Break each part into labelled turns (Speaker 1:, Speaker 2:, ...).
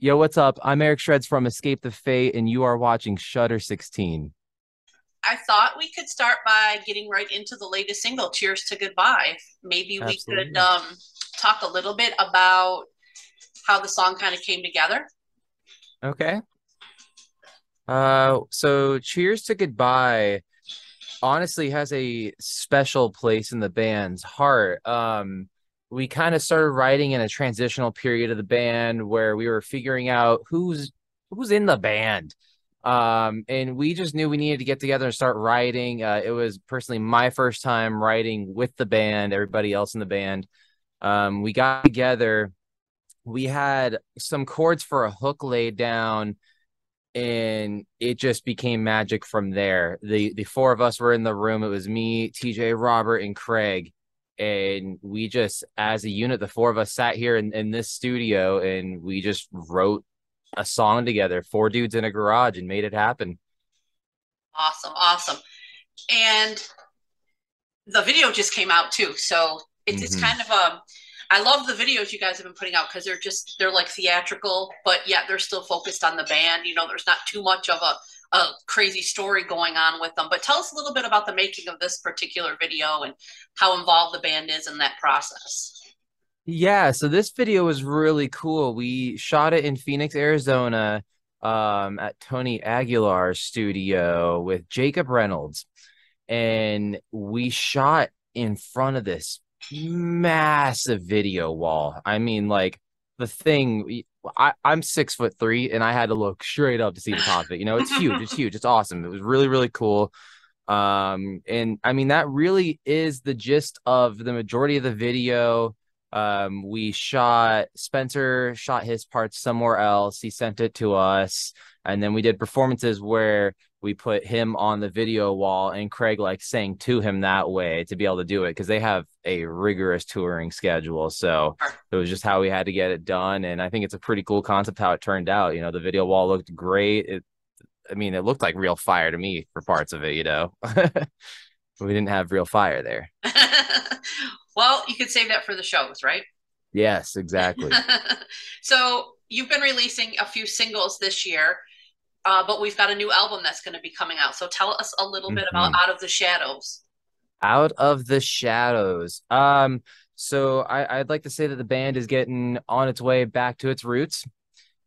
Speaker 1: Yo, what's up? I'm Erik Shreds from Escape the Fate, and you are watching Shutter 16.
Speaker 2: I thought we could start by getting right into the latest single, Cheers to Goodbye. Maybe we
Speaker 1: Absolutely.
Speaker 2: could um, talk a little bit about how the song kind of came together.
Speaker 1: Okay. Uh, so Cheers to Goodbye honestly has a special place in the band's heart. Um, we kind of started writing in a transitional period of the band where we were figuring out who's who's in the band. Um, and we just knew we needed to get together and start writing. Uh, it was personally my first time writing with the band, everybody else in the band. Um, we got together. We had some chords for a hook laid down and it just became magic from there. The the four of us were in the room. It was me, TJ, Robert, and Craig. And we just, as a unit, the four of us sat here in, in this studio and we just wrote a song together, four dudes in a garage, and made it happen.
Speaker 2: Awesome, awesome. And the video just came out too. So it's, it's
Speaker 1: Mhm.
Speaker 2: kind of a, I love the videos you guys have been putting out because they're just, they're like theatrical, but yet they're still focused on the band. You know, there's not too much of a, a crazy story going on with them. But tell us a little bit about the making of this particular video and how involved the band is in that process.
Speaker 1: Yeah, so this video was really cool. We shot it in Phoenix, Arizona, um, at Tony Aguilar's studio with Jacob Reynolds. And we shot in front of this massive video wall. I mean, like the thing, I, I'm six foot three and I had to look straight up to see the top of it. You know, it's huge, it's huge, it's awesome. It was really, really cool. Um, and I mean, that really is the gist of the majority of the video. Um, we shot Spencer shot his parts somewhere else. He sent it to us, and then we did performances where we put him on the video wall and Craig like sang to him that way to be able to do it because they have a rigorous touring schedule. So it was just how we had to get it done. And I think it's a pretty cool concept how it turned out. You know, the video wall looked great. It I mean, it looked like real fire to me for parts of it, you know. we didn't have real fire there.
Speaker 2: well, you could save that for the shows, right?
Speaker 1: Yes, exactly.
Speaker 2: so you've been releasing a few singles this year, uh, but we've got a new album that's going to be coming out. So tell us a little bit about Out of the Shadows.
Speaker 1: Out of the Shadows. Um, so I, I'd like to say that the band is getting on its way back to its roots.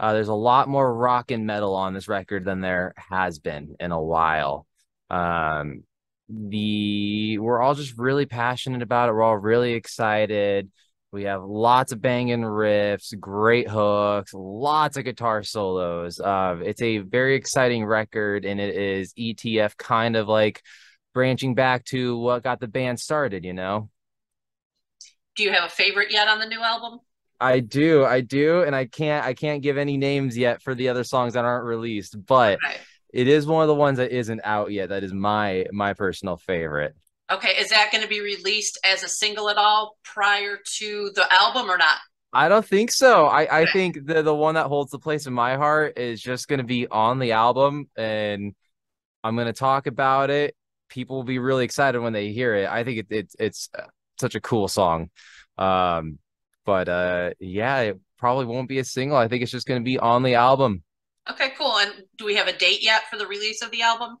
Speaker 1: Uh, there's a lot more rock and metal on this record than there has been in a while. Um, the we're all just really passionate about it. We're all really excited. We have lots of banging riffs, great hooks, lots of guitar solos. Uh, it's a very exciting record, and it is ETF kind of like branching back to what got the band started, you know?
Speaker 2: Do you have a favorite yet on the new album?
Speaker 1: I do, I do, and I can't I can't give any names yet for the other songs that aren't released, but it is one of the ones that isn't out yet. That is my my personal favorite.
Speaker 2: Okay, is that going to be released as a single at all prior to the album or not?
Speaker 1: I don't think so. I I think the the one that holds the place in my heart is just going to be on the album and I'm going to talk about it. People will be really excited when they hear it. I think it, it's it's uh, such a cool song. Um but uh yeah, it probably won't be a single. I think it's just going to be on the album.
Speaker 2: Okay, cool. And do we have a date yet for the release of the album?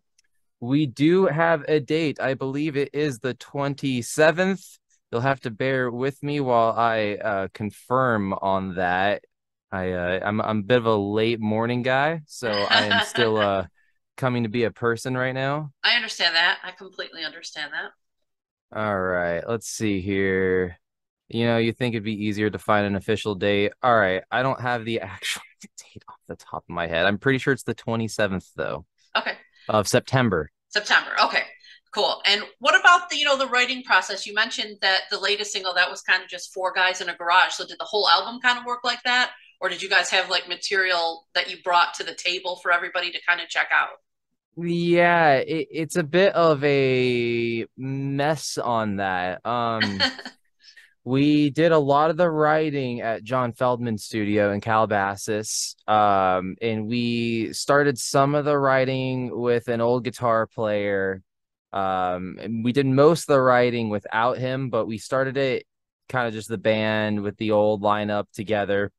Speaker 1: We do have a date. I believe it is the 27th. You'll have to bear with me while I uh, confirm on that. I uh, I'm I'm a bit of a late morning guy, so I am still uh coming to be a person right now.
Speaker 2: I understand that. I completely understand that.
Speaker 1: All right, let's see here. You know, you think it'd be easier to find an official date. All right, I don't have the actual date off the top of my head. I'm pretty sure it's the 27th though
Speaker 2: Okay.
Speaker 1: Of September.
Speaker 2: September. Okay. Cool. And what about the, you know, the writing process? You mentioned that the latest single that was kind of just four guys in a garage. So did the whole album kind of work like that? Or did you guys have like material that you brought to the table for everybody to kind of check out?
Speaker 1: Yeah, it, it's a bit of a mess on that. Um, we did a lot of the writing at John Feldmann's studio in Calabasas. Um, and we started some of the writing with an old guitar player. Um, and we did most of the writing without him, but we started it kind of just the band with the old lineup together.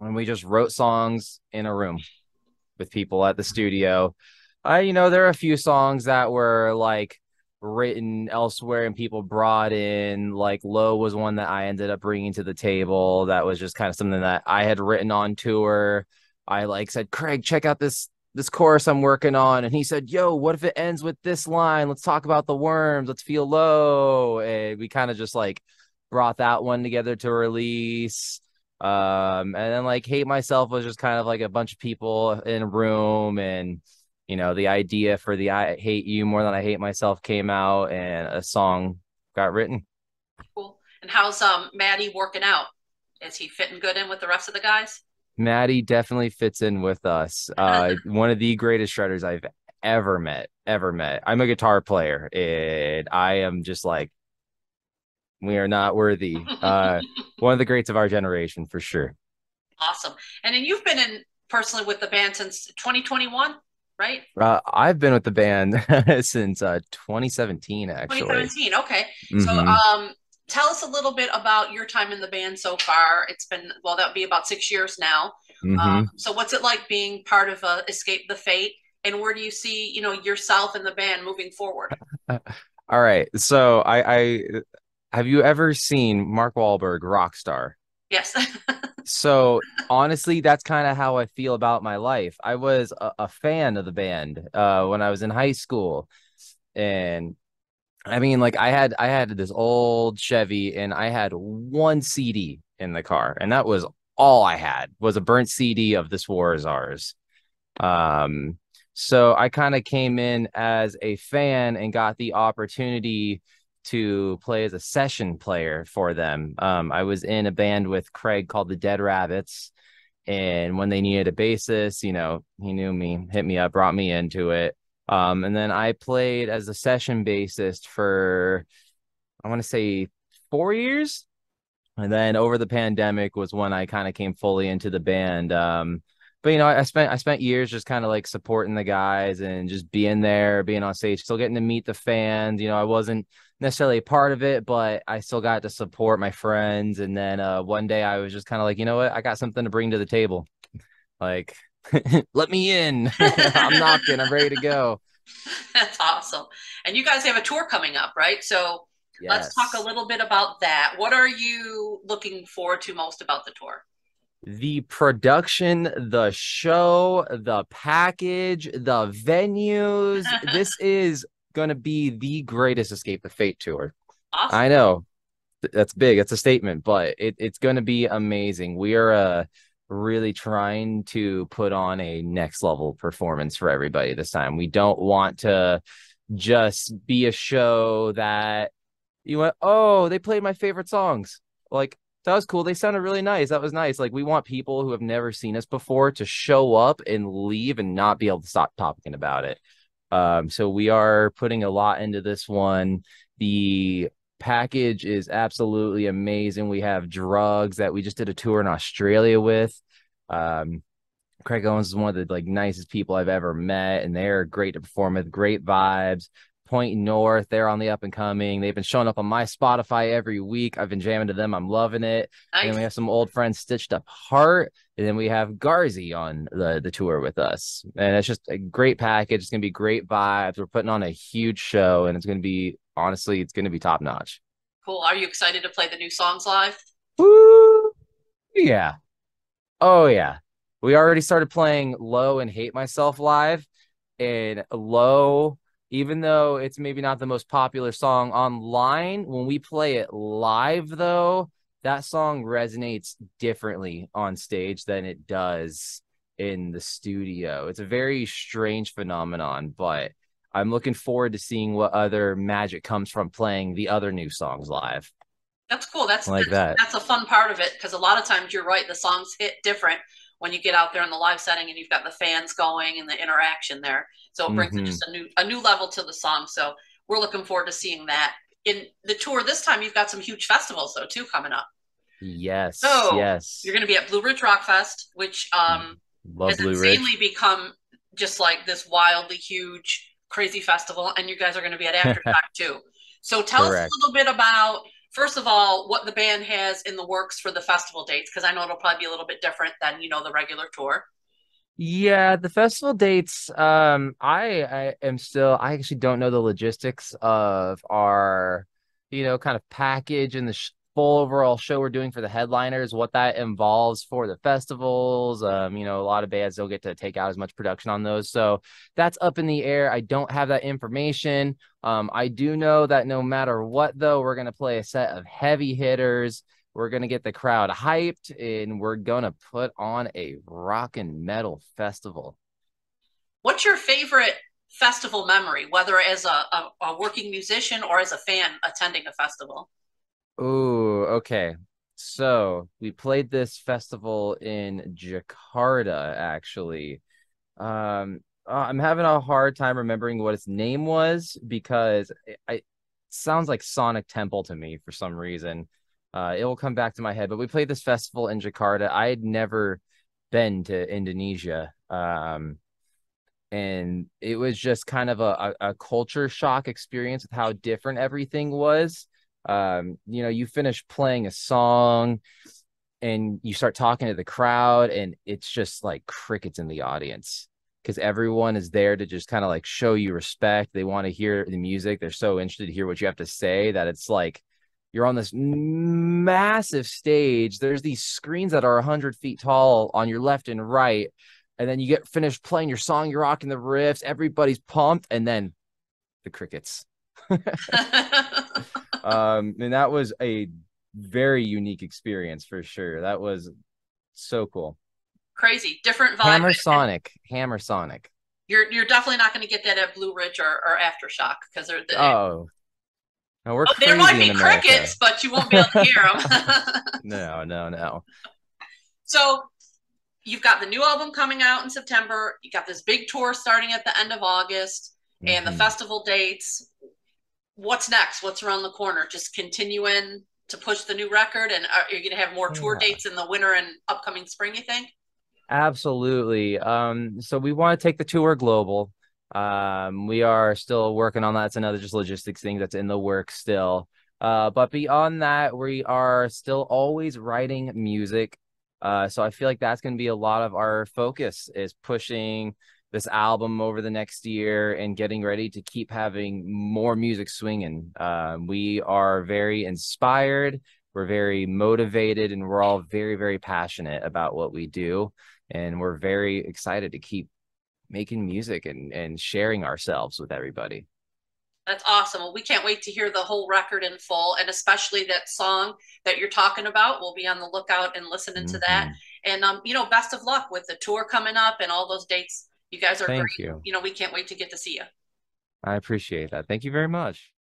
Speaker 1: and we just wrote songs in a room with people at the studio. I, you know, there are a few songs that were like written elsewhere and people brought in. Like Low was one that I ended up bringing to the table. That was just kind of something that I had written on tour. I like said, Craig, check out this this chorus I'm working on. And he said, Yo, what if it ends with this line? Let's talk about the worms. Let's feel low. And we kind of just like brought that one together to release. Um, and then like Hate Myself was just kind of like a bunch of people in a room and you know, the idea for the I hate you more than I hate myself came out and a song got written.
Speaker 2: Cool. And how's um Maddie working out? Is he fitting good in with the rest of the guys?
Speaker 1: Maddie definitely fits in with us. Uh, one of the greatest shredders I've ever met, ever met. I'm a guitar player, and I am just like, we are not worthy. Uh, one of the greats of our generation for sure.
Speaker 2: Awesome. And then you've been in personally with the band since 2021, right?
Speaker 1: Uh, I've been with the band since uh, 2017, actually.
Speaker 2: 2017. Okay. Mm-hmm. So, um, tell us a little bit about your time in the band so far. It's been well, that would be about six years now. Mm-hmm. Um, so, what's it like being part of uh, Escape the Fate, and where do you see you know yourself and the band moving forward?
Speaker 1: All right. So, I, I have you ever seen Mark Wahlberg, Rockstar?
Speaker 2: Yes.
Speaker 1: so honestly, that's kind of how I feel about my life. I was a, a fan of the band uh, when I was in high school, and I mean, like I had I had this old Chevy and I had one CD in the car, and that was all I had was a burnt CD of This War Is Ours. Um, so I kind of came in as a fan and got the opportunity to play as a session player for them. Um, I was in a band with Craig called the Dead Rabbits. And when they needed a bassist, you know, he knew me, hit me up, brought me into it. Um, and then I played as a session bassist for, I want to say, four years. And then over the pandemic was when I kind of came fully into the band. Um, but you know, I spent I spent years just kind of like supporting the guys and just being there, being on stage, still getting to meet the fans. You know, I wasn't necessarily a part of it, but I still got to support my friends. And then uh, one day I was just kind of like, you know what, I got something to bring to the table. Like, let me in. I'm knocking. I'm ready to go.
Speaker 2: That's awesome. And you guys have a tour coming up, right? So yes. let's talk a little bit about that. What are you looking forward to most about the tour?
Speaker 1: the production, the show, the package, the venues. this is going to be the greatest Escape the Fate tour. Awesome. I know that's big. That's a statement, but it, it's going to be amazing. We are uh, really trying to put on a next level performance for everybody this time. We don't want to just be a show that you went, oh, they played my favorite songs. Like, that was cool. They sounded really nice. That was nice. Like we want people who have never seen us before to show up and leave and not be able to stop talking about it. Um, so we are putting a lot into this one. The package is absolutely amazing. We have D.R.U.G.S. that we just did a tour in Australia with. Um, Craig Owens is one of the like nicest people I've ever met, and they're great to perform with, great vibes. Point North. They're on the up and coming. They've been showing up on my Spotify every week. I've been jamming to them. I'm loving it. Nice. And we have some old friends stitched up heart. And then we have Garzi on the, the tour with us. And it's just a great package. It's gonna be great vibes. We're putting on a huge show and it's gonna be honestly, it's gonna be top notch.
Speaker 2: Cool. Are you excited to play the new songs live?
Speaker 1: Woo! Yeah. Oh yeah. We already started playing Low and Hate Myself live. And Low even though it's maybe not the most popular song online, when we play it live, though, that song resonates differently on stage than it does in the studio. It's a very strange phenomenon, but I'm looking forward to seeing what other magic comes from playing the other new songs live.
Speaker 2: That's cool. That's like that's, that. That's a fun part of it because a lot of times you're right. The songs hit different when you get out there in the live setting and you've got the fans going and the interaction there. So it brings mm-hmm. just a new a new level to the song. So we're looking forward to seeing that in the tour. This time you've got some huge festivals though too coming up.
Speaker 1: Yes.
Speaker 2: So
Speaker 1: yes,
Speaker 2: you're going to be at Blue Ridge Rock Fest, which um Love has Blue insanely Ridge. become just like this wildly huge, crazy festival, and you guys are going to be at Aftershock too. So tell Correct. us a little bit about first of all, what the band has in the works for the festival dates, because I know it'll probably be a little bit different than you know the regular tour.
Speaker 1: Yeah, the festival dates. Um, I I am still. I actually don't know the logistics of our, you know, kind of package and the sh- full overall show we're doing for the headliners. What that involves for the festivals. Um, you know, a lot of bands don't get to take out as much production on those, so that's up in the air. I don't have that information. Um, I do know that no matter what, though, we're gonna play a set of heavy hitters we're going to get the crowd hyped and we're going to put on a rock and metal festival.
Speaker 2: What's your favorite festival memory, whether as a, a, a working musician or as a fan attending a festival?
Speaker 1: Oh, okay. So we played this festival in Jakarta, actually. Um, uh, I'm having a hard time remembering what its name was because it, sounds like Sonic Temple to me for some reason. Uh, it will come back to my head. But we played this festival in Jakarta. I had never been to Indonesia. Um, and it was just kind of a, a, a culture shock experience with how different everything was. Um, you know, you finish playing a song and you start talking to the crowd, and it's just like crickets in the audience because everyone is there to just kind of like show you respect. They want to hear the music. They're so interested to hear what you have to say that it's like you're on this massive stage. There's these screens that are 100 feet tall on your left and right. And then you get finished playing your song, you're rocking the riffs, everybody's pumped, and then the crickets. um, and that was a very unique experience for sure. That was so cool.
Speaker 2: Crazy, different vibe.
Speaker 1: Hammer Sonic, Hammersonic.
Speaker 2: You're you're definitely not going to get that at Blue Ridge or, or Aftershock because they're the,
Speaker 1: oh
Speaker 2: no, we're oh, there might be crickets, but you won't be able to hear them.
Speaker 1: no, no, no.
Speaker 2: So you've got the new album coming out in September. You got this big tour starting at the end of August, mm-hmm. and the mm-hmm. festival dates. What's next? What's around the corner? Just continuing to push the new record, and are you going to have more tour yeah. dates in the winter and upcoming spring? You think?
Speaker 1: Absolutely. Um, so we want to take the tour global. Um, we are still working on that. It's another just logistics thing that's in the work still. Uh, but beyond that, we are still always writing music. Uh, so I feel like that's going to be a lot of our focus is pushing this album over the next year and getting ready to keep having more music swinging. Um, we are very inspired. We're very motivated and we're all very, very passionate about what we do. And we're very excited to keep making music and and sharing ourselves with everybody.
Speaker 2: That's awesome. Well, we can't wait to hear the whole record in full, and especially that song that you're talking about. We'll be on the lookout and listening mm-hmm. to that. Mm-hmm. And um, you know, best of luck with the tour coming up and all those dates. You guys are
Speaker 1: Thank
Speaker 2: great.
Speaker 1: You.
Speaker 2: you know, we can't wait to get to see you.
Speaker 1: I appreciate that. Thank you very much.